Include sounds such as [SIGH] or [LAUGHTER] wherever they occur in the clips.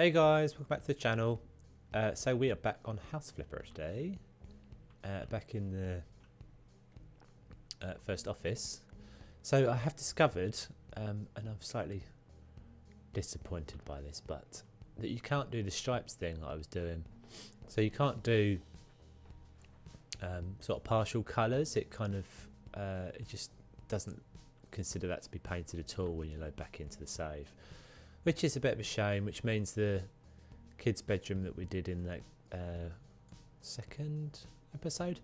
Hey guys, welcome back to the channel. Uh, so we are back on House Flipper today. Uh, back in the uh, first office. So I have discovered, um, and I'm slightly disappointed by this, but that you can't do the stripes thing I was doing. So you can't do um, sort of partial colours. It kind of, uh, it just doesn't consider that to be painted at all when you load back into the save which is a bit of a shame which means the kids bedroom that we did in that uh, second episode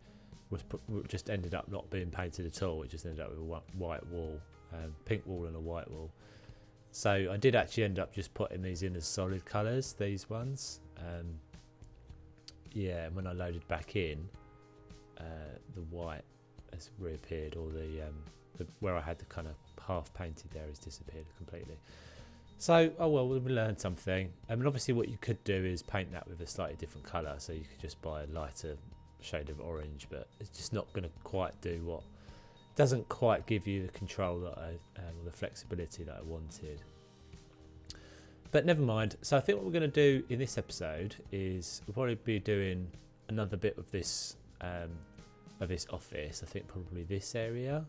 was just ended up not being painted at all. It just ended up with a white wall um, pink wall and a white wall. So I did actually end up just putting these in as solid colours these ones. Um, yeah and when I loaded back in uh, the white has reappeared or the, um, the where I had the kind of half painted there has disappeared completely so, oh well, we learned something. I mean, obviously what you could do is paint that with a slightly different colour. So you could just buy a lighter shade of orange, but it's just not going to quite do what... Doesn't quite give you the control that I, um, or the flexibility that I wanted. But never mind. So I think what we're going to do in this episode is we'll probably be doing another bit of this um, of this office. I think probably this area.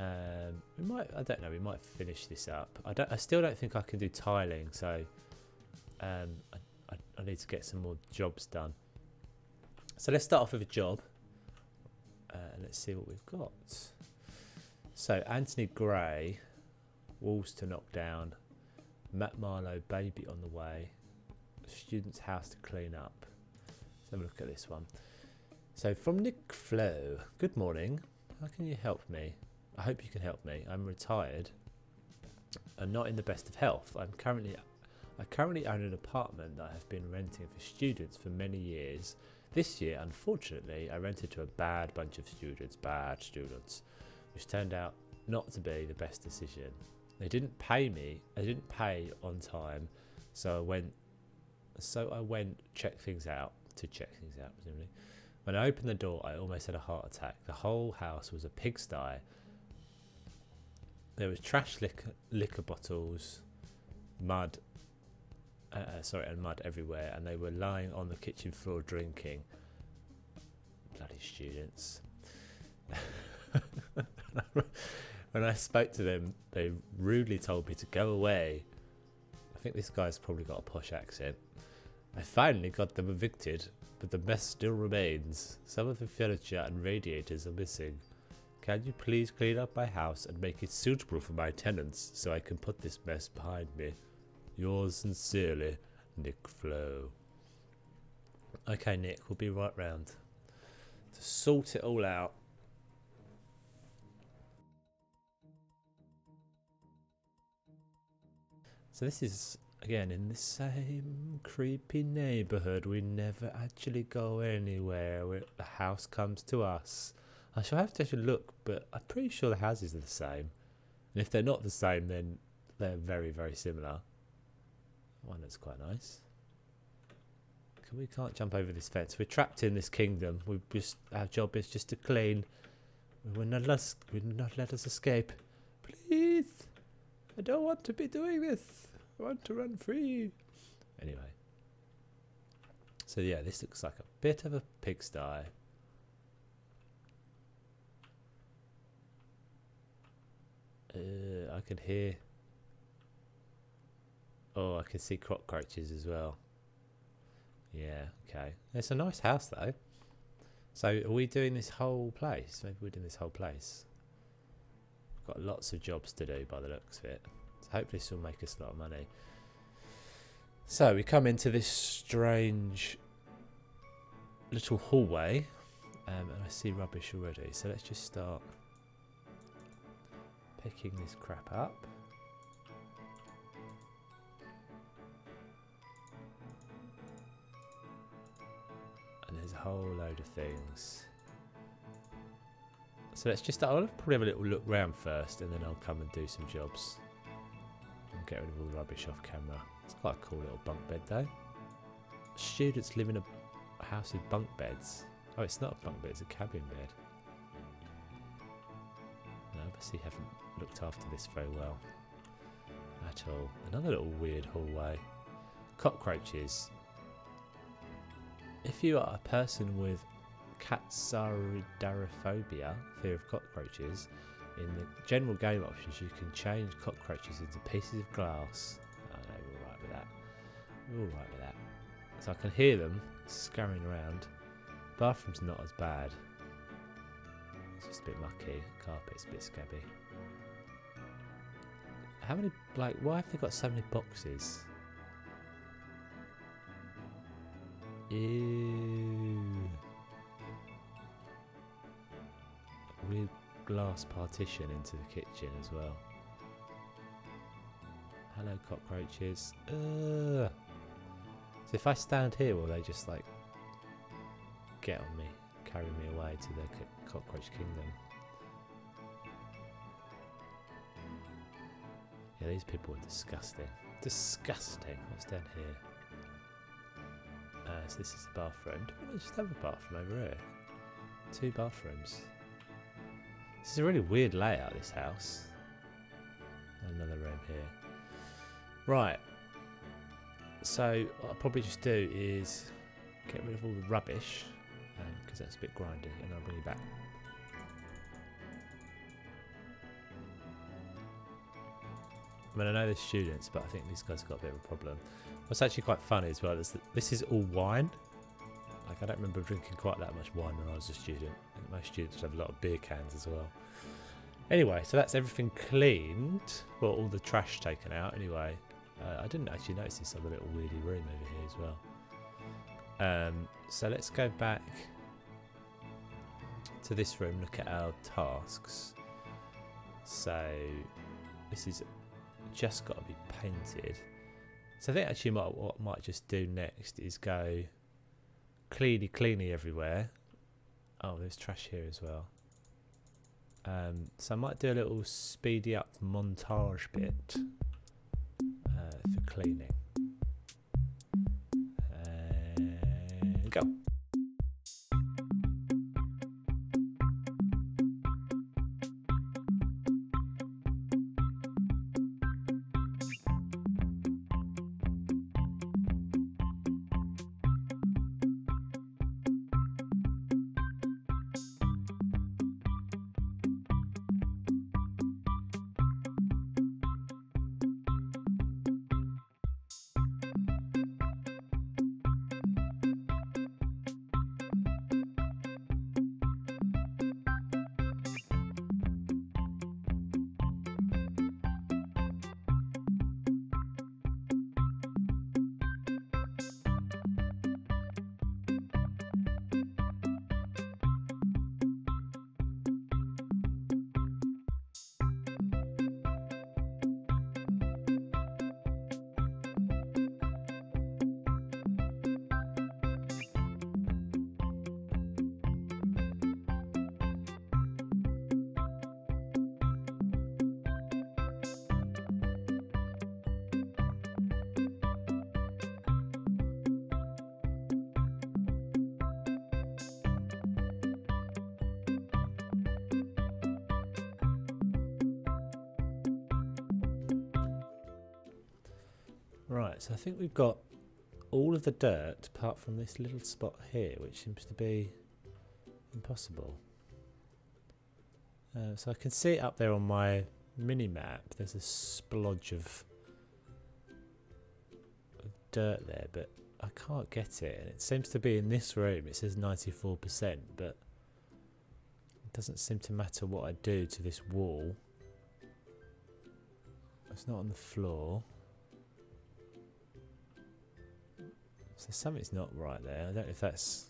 Um, we might, I don't know, we might finish this up. I don't, I still don't think I can do tiling, so um, I, I, I need to get some more jobs done. So let's start off with a job. Uh, let's see what we've got. So Anthony Gray, walls to knock down. Matt Marlowe, baby on the way. Student's house to clean up. Let's have a look at this one. So from Nick Flo, good morning. How can you help me? I hope you can help me. I'm retired and not in the best of health. I'm currently I currently own an apartment that I have been renting for students for many years. This year, unfortunately, I rented to a bad bunch of students, bad students, which turned out not to be the best decision. They didn't pay me. they didn't pay on time, so I went. So I went check things out to check things out, presumably. When I opened the door, I almost had a heart attack. The whole house was a pigsty there was trash liquor, liquor bottles, mud, uh, uh, sorry, and mud everywhere, and they were lying on the kitchen floor drinking. Bloody students. [LAUGHS] when I spoke to them, they rudely told me to go away. I think this guy's probably got a posh accent. I finally got them evicted, but the mess still remains. Some of the furniture and radiators are missing. Can you please clean up my house and make it suitable for my tenants so I can put this mess behind me? Yours sincerely, Nick Flo. Okay, Nick, we'll be right round to sort it all out. So this is again in the same creepy neighborhood. We never actually go anywhere. the house comes to us. I shall have to actually look, but I'm pretty sure the houses are the same. And if they're not the same, then they're very, very similar. One that's quite nice. We can't jump over this fence. We're trapped in this kingdom. We just our job is just to clean. We will not let will not let us escape. Please, I don't want to be doing this. I want to run free. Anyway. So yeah, this looks like a bit of a pigsty. Uh, I can hear. Oh, I can see cockroaches as well. Yeah, okay. It's a nice house though. So are we doing this whole place? Maybe we're doing this whole place. We've got lots of jobs to do by the looks of it. So hopefully this will make us a lot of money. So we come into this strange little hallway. Um, and I see rubbish already. So let's just start picking this crap up. And there's a whole load of things. So let's just, I'll probably have a little look round first and then I'll come and do some jobs. And get rid of all the rubbish off camera. It's quite a cool little bunk bed though. Students live in a house with bunk beds. Oh, it's not a bunk bed, it's a cabin bed. Obviously haven't looked after this very well at all. Another little weird hallway. cockroaches. If you are a person with catsaridarophobia, fear of cockroaches, in the general game options you can change cockroaches into pieces of glass. Oh no, we're alright with that. We're alright with that. So I can hear them scurrying around. Bathroom's not as bad. It's just a bit mucky. Carpet's a bit scabby. How many, like, why have they got so many boxes? Ew. Weird glass partition into the kitchen as well. Hello, cockroaches. Ugh. So if I stand here, will they just like get on me, carry me away to the cockroach kingdom? Yeah, these people are disgusting. Disgusting. What's down here? Uh, so this is the bathroom. Do we just have a bathroom over here? Two bathrooms. This is a really weird layout, this house. Another room here. Right. So, what I'll probably just do is get rid of all the rubbish, because that's a bit grindy, and I'll bring you back. I mean, I know there's students, but I think these guys have got a bit of a problem. What's actually quite funny as well is that this is all wine. Like, I don't remember drinking quite that much wine when I was a student. Most students would have a lot of beer cans as well. Anyway, so that's everything cleaned. Well, all the trash taken out anyway. Uh, I didn't actually notice this other little weirdy room over here as well. Um, so let's go back to this room, look at our tasks. So this is just got to be painted. So I think actually what, what I might just do next is go cleany cleany everywhere. Oh, there's trash here as well. Um, so I might do a little speedy up montage bit uh, for cleaning. Right, so I think we've got all of the dirt apart from this little spot here, which seems to be impossible. Uh, so I can see it up there on my mini map. There's a splodge of, of dirt there, but I can't get it. And it seems to be in this room. It says 94%, but it doesn't seem to matter what I do to this wall. It's not on the floor. So something's not right there. I don't know if that's...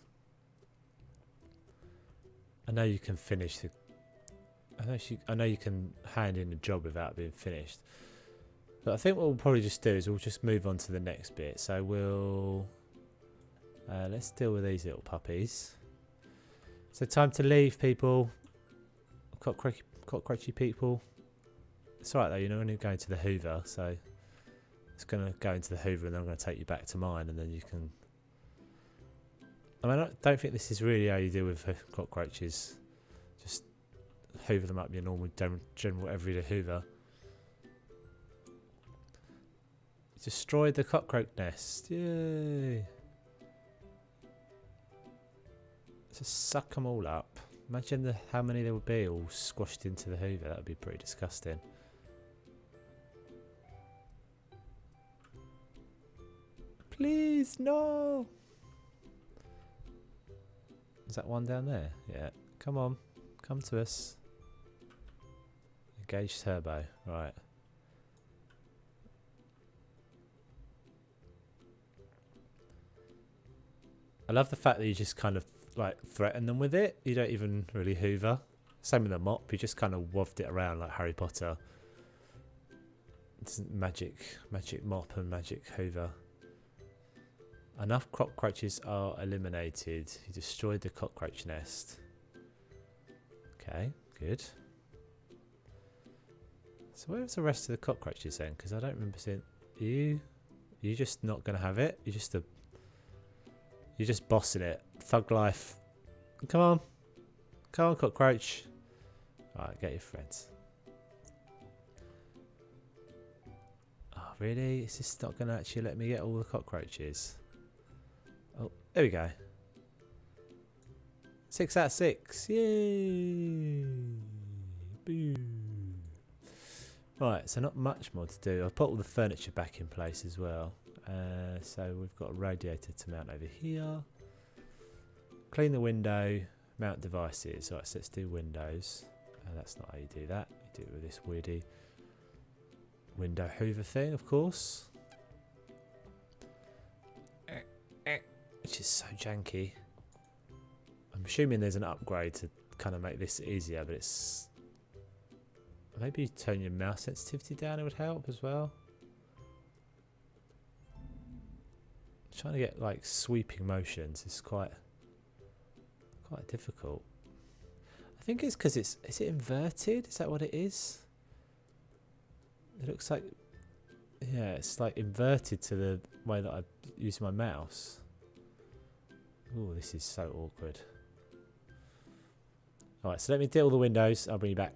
I know you can finish the... I know, you, I know you can hand in a job without being finished. But I think what we'll probably just do is we'll just move on to the next bit. So we'll... Uh, let's deal with these little puppies. So time to leave, people. Cockroachy, cockroachy people. It's alright though, you're not only going to the Hoover, so it's going to go into the Hoover and then I'm going to take you back to mine and then you can... I mean, I don't think this is really how you deal with cockroaches. Just hoover them up your normal general everyday hoover. Destroyed the cockroach nest. Yay. Just suck them all up. Imagine the, how many there would be all squashed into the hoover. That would be pretty disgusting. Please, no! Is that one down there? Yeah. Come on. Come to us. Engage turbo. Right. I love the fact that you just kind of like threaten them with it. You don't even really hoover. Same with the mop. You just kind of woved it around like Harry Potter. It's magic, magic mop and magic hoover. Enough cockroaches are eliminated. You destroyed the cockroach nest. Okay, good. So where's the rest of the cockroaches then? Because I don't remember seeing you. You're just not gonna have it. You're just a. You're just bossing it. Thug life. Come on, come on, cockroach. Alright, get your friends. Oh, really? Is this not gonna actually let me get all the cockroaches? There we go. Six out of six. Yay! Right, so not much more to do. I've put all the furniture back in place as well. Uh, so we've got a radiator to mount over here. Clean the window, mount devices. Right, so let's do windows. Uh, that's not how you do that. You do it with this weirdy window hoover thing, of course. Which is so janky. I'm assuming there's an upgrade to kind of make this easier, but it's... Maybe turn your mouse sensitivity down, it would help as well. Trying to get like sweeping motions is quite quite difficult. I think it's because it's is it inverted? Is that what it is? It looks like yeah, it's like inverted to the way that I use my mouse. Oh, this is so awkward. Alright, so let me deal with the windows. I'll bring you back.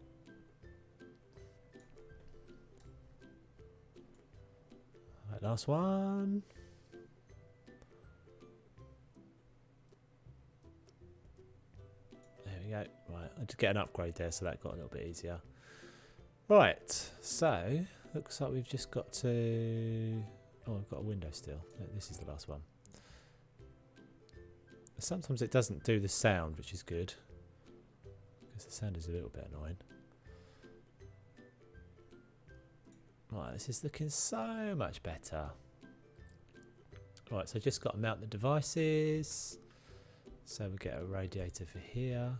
Alright, last one. There we go. Right, I did get an upgrade there, so that got a little bit easier. Right, so looks like we've just got to. Oh, I've got a window still. This is the last one. Sometimes it doesn't do the sound, which is good. Because the sound is a little bit annoying. Right, this is looking so much better. Right, so just got to mount the devices. So we get a radiator for here.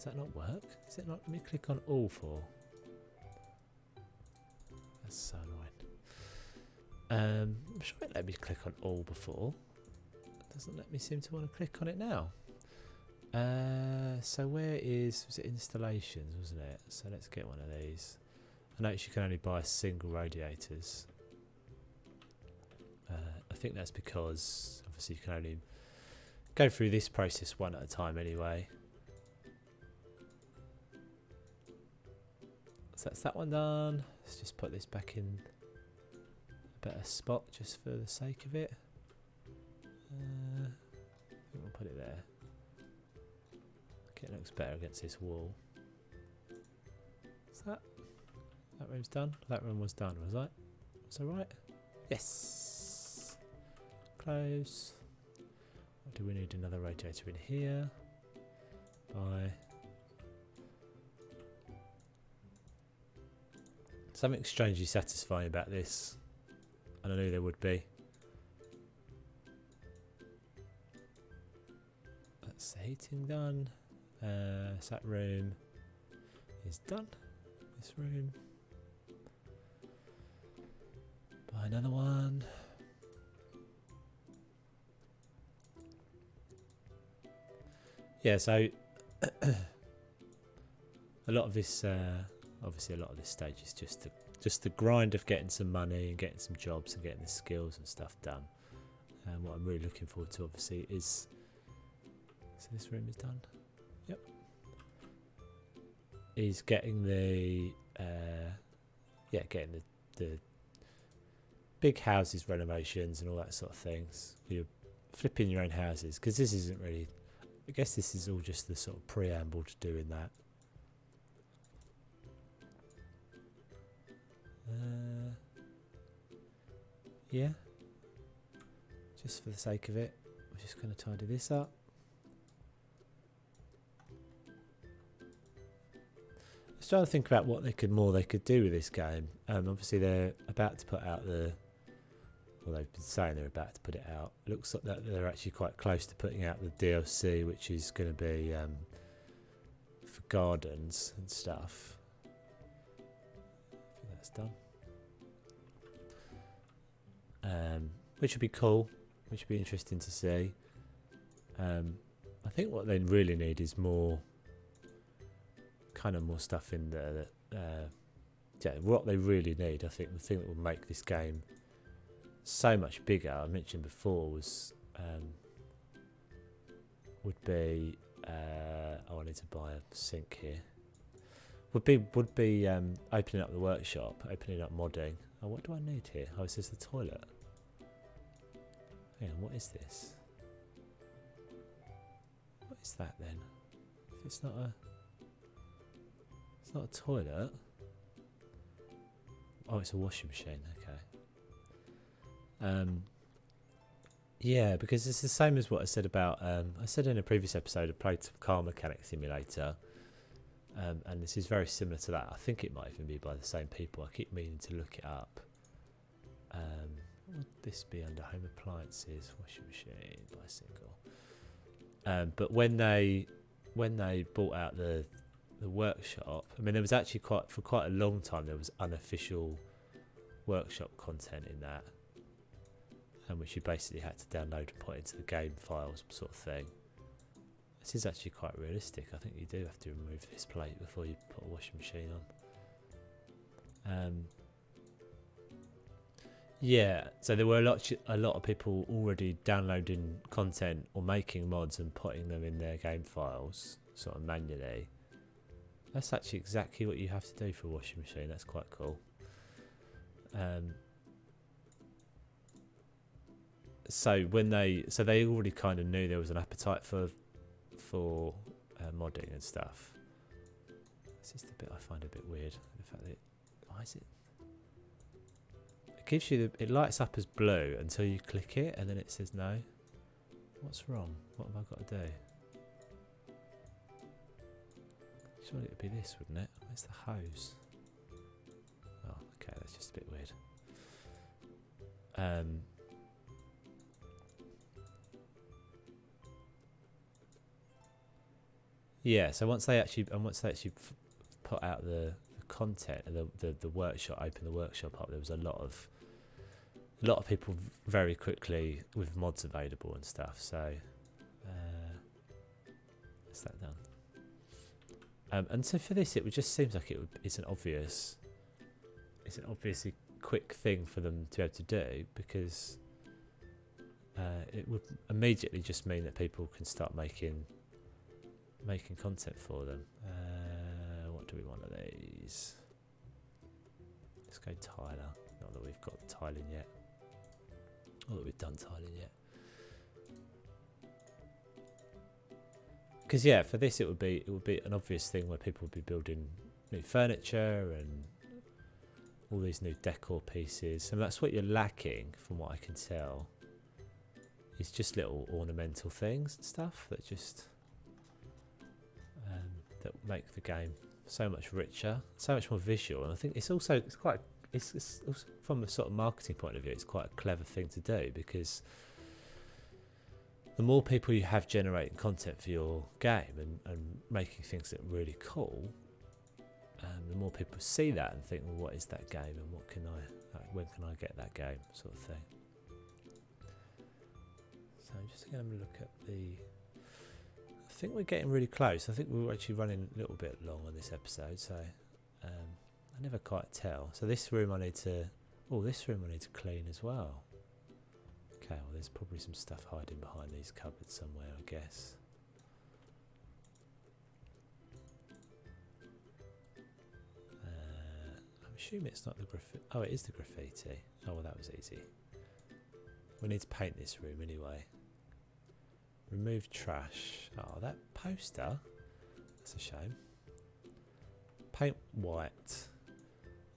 Does that not work? Is it not? Let me click on all four. That's so annoying. Um, I'm sure it let me click on all before. It doesn't let me seem to want to click on it now. Uh, so where is, was it installations, wasn't it? So let's get one of these. I notice you can only buy single radiators. Uh, I think that's because obviously you can only go through this process one at a time anyway. So that's that one done. Let's just put this back in a better spot just for the sake of it. Uh, we'll put it there. Okay, it looks better against this wall. Is that? That room's done? That room was done, was that? Was that right? Yes! Close. do we need another radiator in here? Bye. Something strangely satisfying about this. And I knew there would be. That's the heating done. Uh, that room is done. This room. Buy another one. Yeah, so [COUGHS] a lot of this uh, obviously a lot of this stage is just the just the grind of getting some money and getting some jobs and getting the skills and stuff done. And what I'm really looking forward to, obviously, is so this room is done. Yep. Is getting the uh, yeah, getting the the big houses renovations and all that sort of things. You're flipping your own houses because this isn't really. I guess this is all just the sort of preamble to doing that. Uh, yeah. Just for the sake of it, we're just going to tidy this up. I was trying to think about what they could more they could do with this game. Um, obviously, they're about to put out the. Well, they've been saying they're about to put it out. It looks like that they're actually quite close to putting out the DLC, which is going to be um, for gardens and stuff. That's done. Um, which would be cool, which would be interesting to see. Um, I think what they really need is more, kind of more stuff in there that, uh, yeah, what they really need. I think the thing that will make this game so much bigger. I mentioned before was um, would be. Uh, I wanted to buy a sink here. Would be would be um, opening up the workshop, opening up modding. Oh, what do I need here? Oh, is this the toilet? Hang on, what is this? What is that then? If it's not a... It's not a toilet. Oh, it's a washing machine, okay. Um, yeah, because it's the same as what I said about... Um, I said in a previous episode, I played some Car Mechanic Simulator. Um, and this is very similar to that. I think it might even be by the same people. I keep meaning to look it up. Um, would this be under home appliances, washing machine, bicycle? Um, but when they when they bought out the the workshop, I mean, there was actually quite for quite a long time there was unofficial workshop content in that, and which you basically had to download and put into the game files, sort of thing. This is actually quite realistic. I think you do have to remove this plate before you put a washing machine on. Um, yeah, so there were a lot, a lot of people already downloading content or making mods and putting them in their game files, sort of manually. That's actually exactly what you have to do for a washing machine. That's quite cool. Um, so when they, so they already kind of knew there was an appetite for for uh, modding and stuff. This is the bit I find a bit weird. The fact that, why is it? It gives you the, it lights up as blue until you click it, and then it says no. What's wrong? What have I got to do? Surely it would be this, wouldn't it? Where's the hose? Oh, okay, that's just a bit weird. Um, Yeah, so once they actually and once they actually put out the, the content the, the the workshop, open the workshop up, there was a lot of a lot of people very quickly with mods available and stuff. So uh, that's that done. Um, and so for this, it just seems like it would, it's an obvious, it's an obviously quick thing for them to be able to do because uh, it would immediately just mean that people can start making making content for them. Uh, what do we want of these? Let's go Tyler. Not that we've got tiling yet. Not that we've done tiling yet. Because yeah, for this it would be it would be an obvious thing where people would be building new furniture and all these new decor pieces, and that's what you're lacking, from what I can tell. It's just little ornamental things and stuff that just that make the game so much richer, so much more visual. And I think it's also it's quite it's, it's from a sort of marketing point of view, it's quite a clever thing to do because the more people you have generating content for your game and, and making things that are really cool, um, the more people see that and think, well, what is that game and what can I, like, when can I get that game, sort of thing. So I'm just going to look at the think we're getting really close. I think we are actually running a little bit long on this episode, so um, I never quite tell. So this room I need to, oh, this room I need to clean as well. Okay, well there's probably some stuff hiding behind these cupboards somewhere, I guess. Uh, I'm assuming it's not the graffiti. Oh, it is the graffiti. Oh, well that was easy. We need to paint this room anyway. Remove trash. Oh, that poster. That's a shame. Paint white.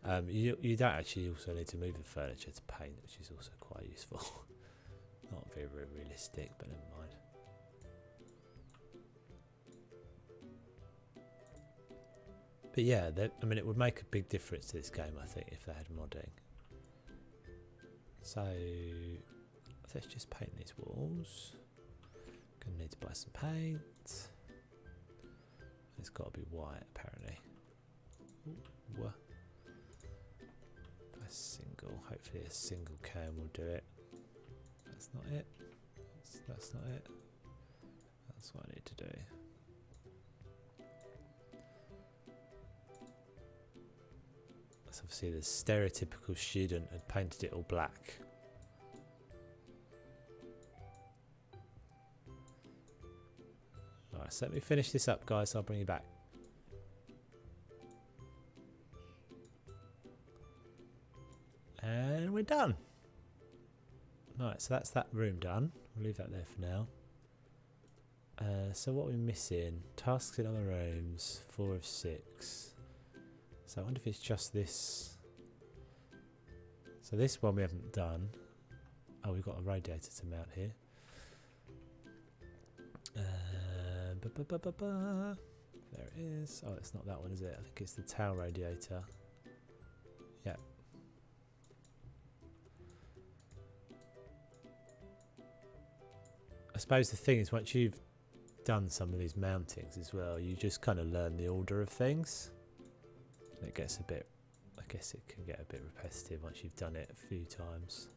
Um, you, you don't actually also need to move the furniture to paint, which is also quite useful. [LAUGHS] Not very, very realistic, but never mind. But yeah, I mean, it would make a big difference to this game, I think, if they had modding. So, let's just paint these walls. Gonna need to buy some paint. It's got to be white, apparently. Ooh, a single, hopefully a single can will do it. That's not it. That's, that's not it. That's what I need to do. That's obviously the stereotypical student had painted it all black. So let me finish this up guys, I'll bring you back. And we're done. Right, so that's that room done. We'll leave that there for now. Uh, so what are we missing? Tasks in other rooms, four of six. So I wonder if it's just this. So this one we haven't done. Oh, we've got a radiator to mount here. Ba -ba -ba there it is. Oh, it's not that one, is it? I think it's the towel radiator. Yeah, I suppose the thing is, once you've done some of these mountings as well, you just kind of learn the order of things. It gets a bit, I guess it can get a bit repetitive once you've done it a few times.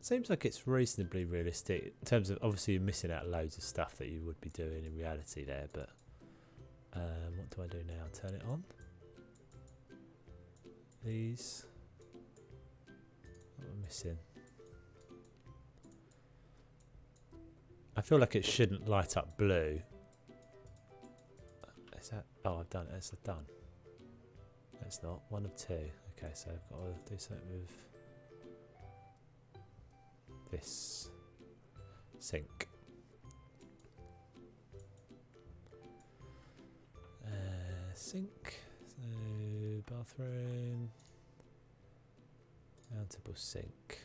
Seems like it's reasonably realistic in terms of obviously you're missing out loads of stuff that you would be doing in reality there, but um, what do I do now? Turn it on. These. What am I missing? I feel like it shouldn't light up blue. Is that? Oh, I've done it. It's done. It's not. One of two. Okay, so I've got to do something with this sink. Uh, sink. So bathroom. Mountable sink.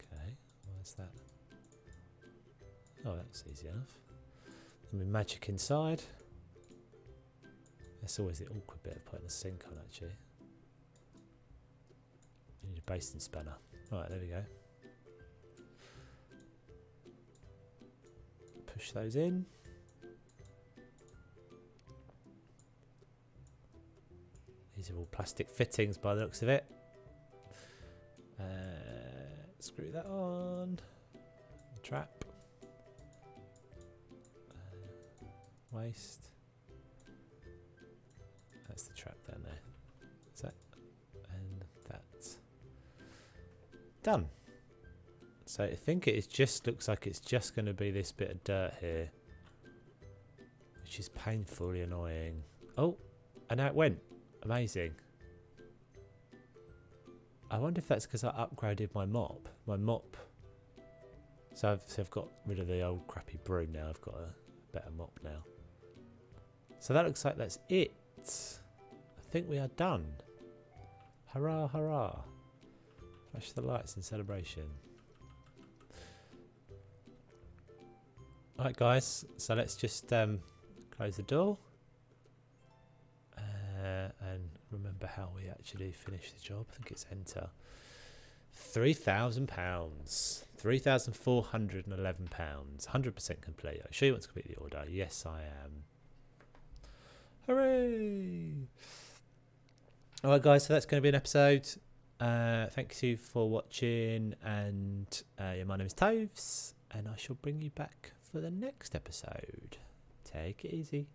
Okay, where's that? Oh, that's easy enough. Then we magic inside. That's always the awkward bit of putting the sink on, actually. You need a basin spanner. Alright, there we go. Push those in. These are all plastic fittings by the looks of it. Uh, Screw that on. Trap. Uh, waste. Done. So I think it just looks like it's just going to be this bit of dirt here. Which is painfully annoying. Oh, and now it went. Amazing. I wonder if that's because I upgraded my mop. My mop. So I've, so I've got rid of the old crappy broom now. I've got a better mop now. So that looks like that's it. I think we are done. Hurrah, hurrah. Flash the lights in celebration. Alright guys, so let's just um, close the door. Uh, and remember how we actually finish the job. I think it's enter. Three thousand pounds, three thousand four hundred and eleven pounds, hundred percent complete. I sure you want to complete the order? Yes, I am. Hooray! All right, guys. So that's going to be an episode. Uh, thank you for watching, and uh, my name is Toves, and I shall bring you back for the next episode. Take it easy.